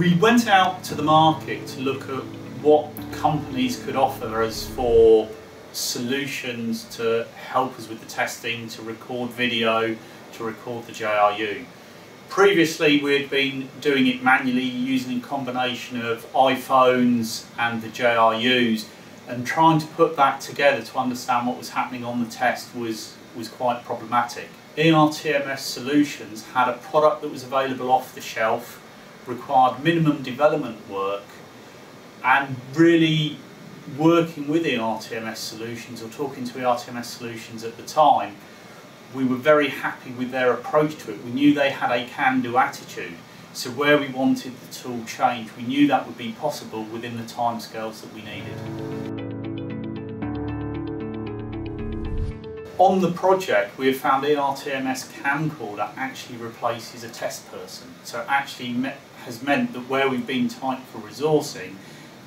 We went out to the market to look at what companies could offer us for solutions to help us with the testing, to record video, to record the JRU. Previously we'd been doing it manually using a combination of iPhones and the JRUs and trying to put that together to understand what was happening on the test was, was quite problematic. ERTMS Solutions had a product that was available off the shelf, required minimum development work and really working with the ERTMS Solutions or talking to the ERTMS Solutions at the time we were very happy with their approach to it. We knew they had a can-do attitude. So where we wanted the tool changed, we knew that would be possible within the timescales that we needed. On the project, we have found ERTMS camcorder actually replaces a test person. So it actually has meant that where we've been tight for resourcing,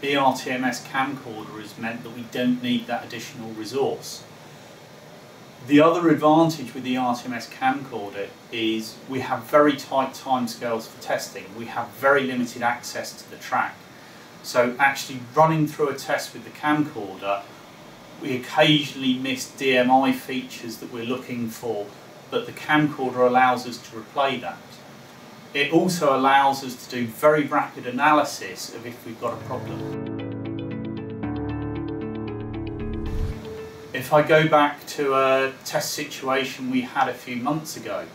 ERTMS camcorder has meant that we don't need that additional resource. The other advantage with the ERTMS camcorder is we have very tight timescales for testing. We have very limited access to the track. So actually running through a test with the camcorder, we occasionally miss DMI features that we're looking for, but the camcorder allows us to replay that. It also allows us to do very rapid analysis of if we've got a problem. If I go back to a test situation we had a few months ago,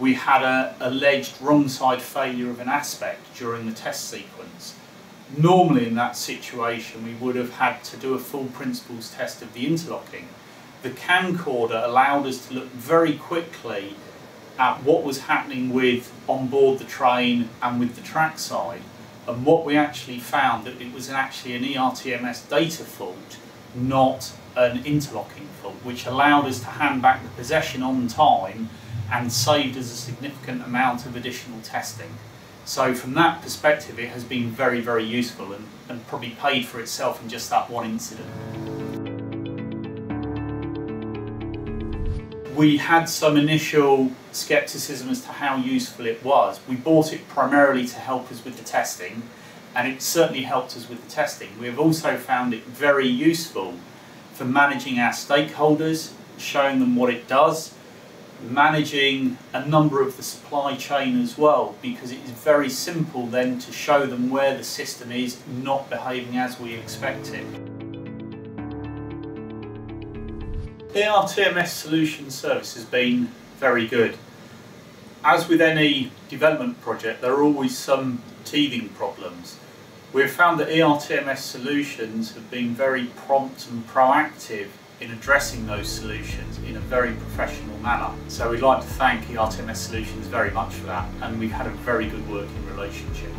we had an alleged wrong side failure of an aspect during the test sequence. Normally in that situation we would have had to do a full principles test of the interlocking. The camcorder allowed us to look very quickly at what was happening with on board the train and with the track side and what we actually found that it was actually an ERTMS data fault not an interlocking fault, which allowed us to hand back the possession on time and saved us a significant amount of additional testing. So from that perspective, it has been very, very useful and, and probably paid for itself in just that one incident. We had some initial scepticism as to how useful it was. We bought it primarily to help us with the testing, and it certainly helped us with the testing. We have also found it very useful for managing our stakeholders, showing them what it does, managing a number of the supply chain as well, because it is very simple then to show them where the system is not behaving as we expect it. ERTMS Solution Service has been very good. As with any development project, there are always some teething problems. We've found that ERTMS solutions have been very prompt and proactive in addressing those solutions in a very professional manner. So we'd like to thank ERTMS Solutions very much for that and we've had a very good working relationship.